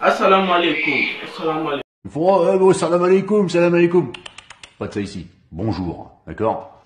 Assalamu alaikum. Assalamu alaikum. Font oh, oh, alaikum, salam alaikum. Pas de ça ici. Bonjour, d'accord?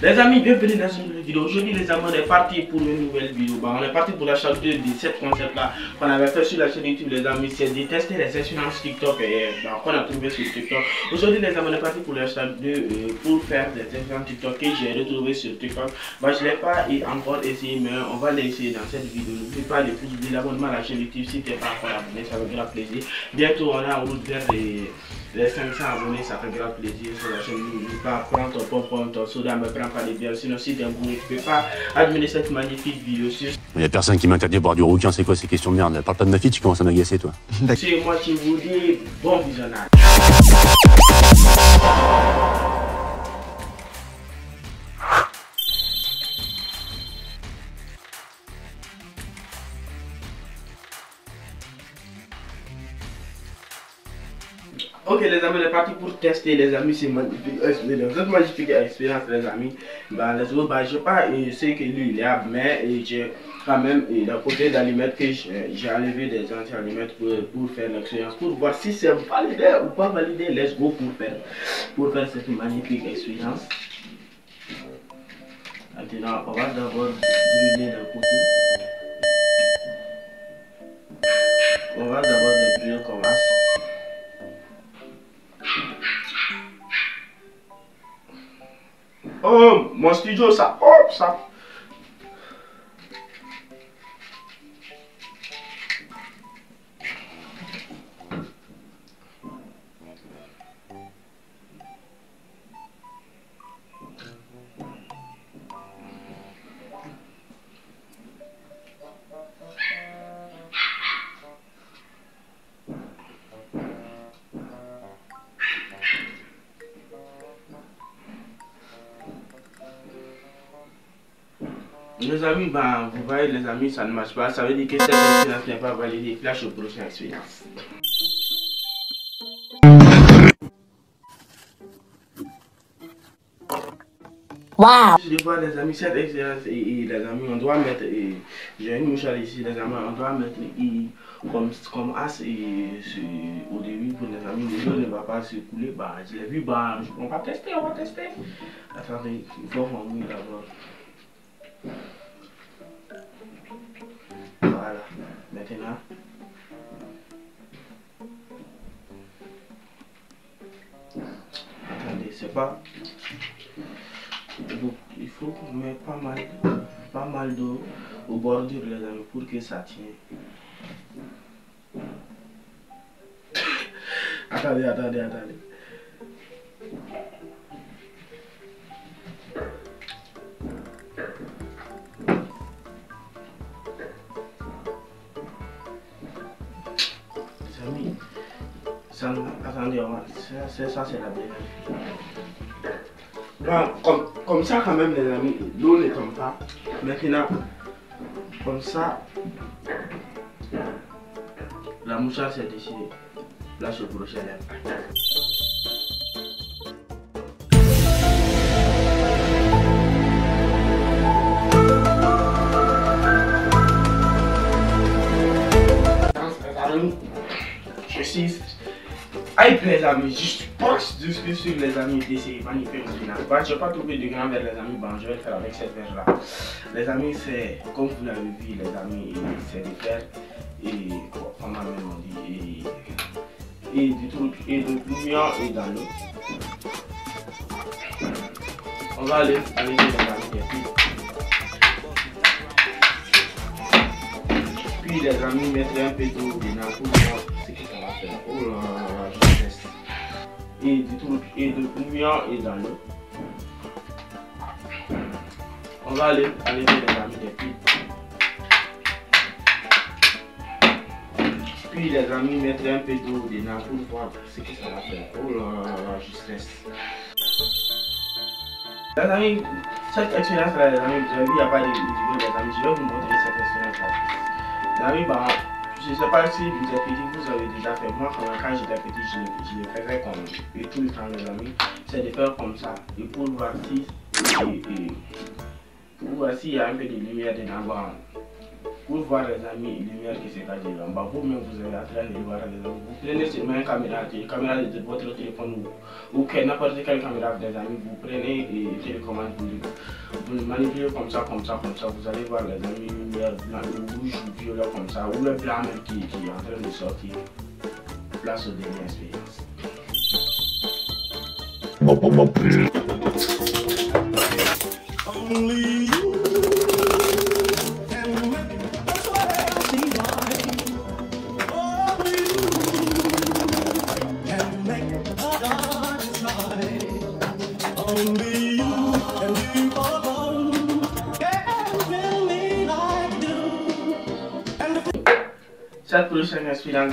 Les amis, bienvenue dans une nouvelle vidéo. Aujourd'hui, les amis, on est parti pour une nouvelle vidéo. On est parti pour la chanteuse de cette concept-là qu'on avait fait sur la chaîne YouTube, les amis. C'est de tester les expériences TikTok et bah, qu'on a trouvé sur TikTok. Aujourd'hui, les amis, on est parti pour la chanteuse euh, pour faire des expériences TikTok que j'ai retrouvé sur TikTok. Bah, je l'ai pas encore essayé, mais on va l'essayer dans cette vidéo. N'oubliez pas de plus l'abonnement à la chaîne YouTube si tu n'es pas encore abonné, ça me fera plaisir. Bientôt, on est en route vers les les 500 abonnés, ça fait grand plaisir sur la chaîne. N'oublie pas, prends ton pompon, ton soda, ne prends pas les bières. Sinon, si tu es un bourré, tu ne peux pas admirer cette magnifique vidéo. Il n'y a personne qui m'interdit de boire du rouquin, c'est quoi ces questions de merde Parle pas de ma fille, tu commences à m'agacer, toi. C'est moi qui vous dis bon visionnage. Ok les amis, on est parti pour tester les amis, c'est magnifique expérience, cette magnifique expérience les amis. Bah, les autres, bah, je sais pas ce que lui il a, mais j'ai quand même d'un côté d'allumettes que j'ai enlevé des anti-allumettes pour, pour faire l'expérience, pour voir si c'est validé ou pas validé. Let's go pour faire, pour faire cette magnifique expérience. Maintenant, on va d'abord brûler d'un côté. On va d'abord brûler comme ça. Oh, mon studio, ça, hop, Les amis, ben, vous voyez, les amis, ça ne marche pas. Ça veut dire que cette expérience n'est pas validée. Flash au prochain expérience. Wow. Je vois les amis, cette expérience et, les amis, on doit mettre, j'ai une mouchard ici, les amis, on doit mettre comme, comme as et, au début pour les amis, l'eau ne va pas se couler, bah, je l'ai vu, bah, on va tester, on va tester. Attendez, il faut qu'on mouille d'abord. Maintenant. Attendez, c'est pas. Il faut qu'on mette pas mal, pas mal d'eau au bordure les amis pour que ça tienne. attendez, attendez, attendez. Attendez, ça, ça c'est la dernière. comme, comme ça quand même les amis, l'eau ne tombe pas. Maintenant, comme ça, la mouchard s'est décidée. Là, je prochain Je suis Aïe les amis, je pense juste sur les amis c'est magnifique bah, je n'ai pas trouvé de grand verre les amis, bon je vais faire avec cette verre là. Les amis c'est comme vous l'avez vu les amis, c'est du fer et comment on dit et, et du truc et de bouillon et dans l'eau. On va aller aller les amis puis les amis mettre un peu d'eau dedans pour voir ce que ça va faire. Oh là. Et du truc, et de bouillon et dans l'eau. On va aller aller les amis des filles. Puis les amis mettre un peu d'eau dedans pour voir ce que ça va faire. Oh là là. Les amis, cette expérience là, les amis, vous avez vu, il n'y a pas de vidéo, les amis. Je vais vous montrer cette expérience là. Amis, bah, je ne sais pas si vous êtes petit, vous avez déjà fait. Moi, quand j'étais petit, je, le faisais comme et tout le temps, les amis. C'est de faire comme ça. Et pour voir si pour voir s'il y a un peu de lumière dedans. Pour voir les amis, lumière qui s'est cachée en bas, vous-même vous êtes en train de voir les amis. Vous prenez seulement une caméra, une caméra de votre téléphone ou, ou n'importe quelle caméra des amis, vous prenez et télécommande, vous, vous manipulez comme ça, comme ça, comme ça, vous allez voir les amis, lumière blanc, rouge ou violet comme ça, ou le blanc même qui, qui est en train de sortir. Place aux dernières expériences. Only Cette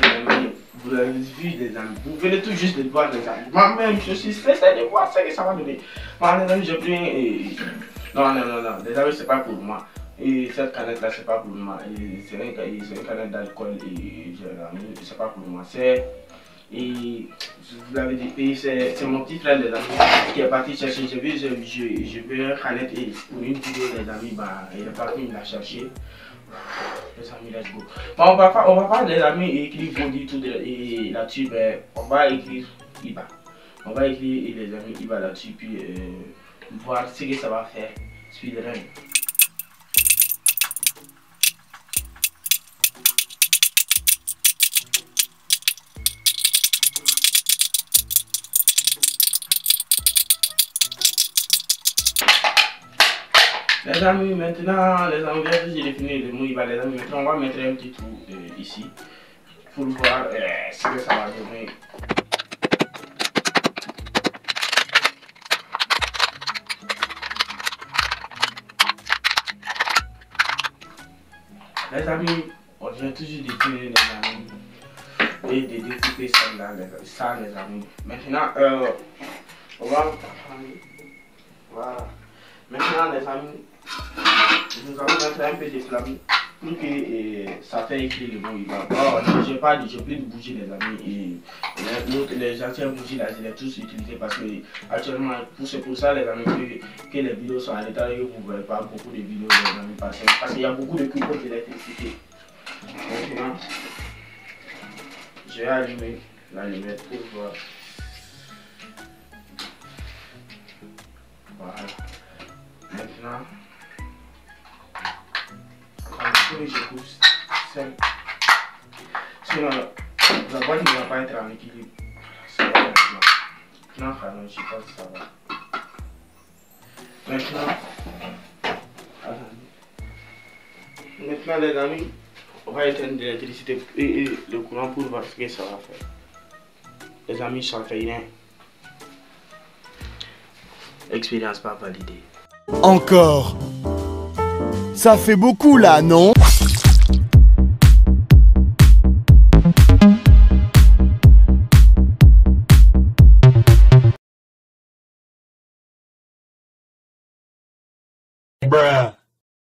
les amis, vous l'avez vu, les amis. Vous venez tout juste de voir, les amis. Moi-même, je suis stressé de voir ce que ça va donner. Moi, les j'ai pris. et- Non, non, non, non. Les amis, c'est pas pour moi. Et cette canette-là, c'est pas pour moi. C'est une canette d'alcool. Et j'ai c'est pas pour moi. C'est. Vous l'avez dit, et c'est mon petit frère, les amis, qui est parti chercher. J'ai vu, je, je, je veux et pour une vidéo, les amis, bah, il est parti, il l'a cherché. Les amis, let's go. Bon, on va pas, on va pas les amis écrire Body tout de, et là-dessus, ben, on va écrire Iba. On va écrire les amis Iba là-dessus, puis euh, voir ce que ça va faire. Speedrun. Les amis, maintenant, les amis, j'ai défini le Iba, les amis, maintenant on va mettre un petit trou euh, ici pour voir euh, ce que ça va donner. Les amis, on vient toujours de tirer les amis et de découper ça les, les amis. Maintenant, euh, on va... Maintenant les amis, nous allons mettre un peu de flamme pour que euh, ça fait écrire le Iba. Bon, j'ai pas j'ai plus de bougies les amis et les, l'autre- les anciennes bougies là, je les tous utilisées parce que actuellement, c'est pour ça les amis que, que les vidéos sont retard et que vous ne voyez pas beaucoup de vidéos les amis parce, parce qu'il y a beaucoup de coupures d'électricité. Maintenant, je vais allumer la lumière pour voir. Voilà. Maintenant, la va être en équilibre. Maintenant. Les amis, on va éteindre l'électricité et, et le courant pour voir ce que ça va faire. Les amis, ça fait rien. Expérience pas validée. Encore. Ça fait beaucoup là, non?